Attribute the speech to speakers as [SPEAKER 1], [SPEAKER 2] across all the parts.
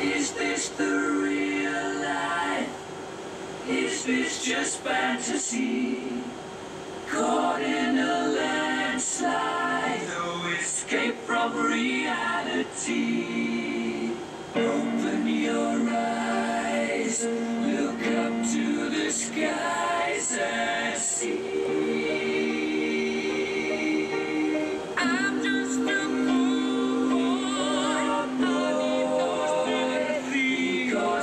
[SPEAKER 1] Is this the real life? Is this just fantasy? Caught in a landslide, no escape from reality.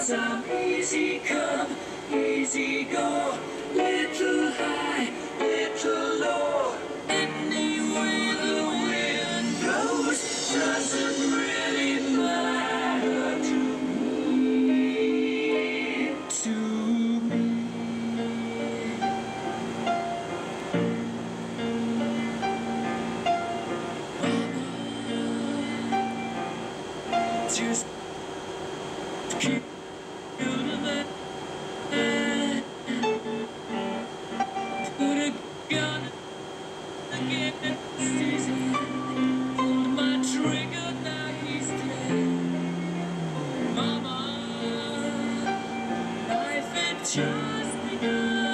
[SPEAKER 1] I'm easy come, easy go, little high, little low. Anyway the wind blows doesn't really matter to me, to me. Just keep Just enough.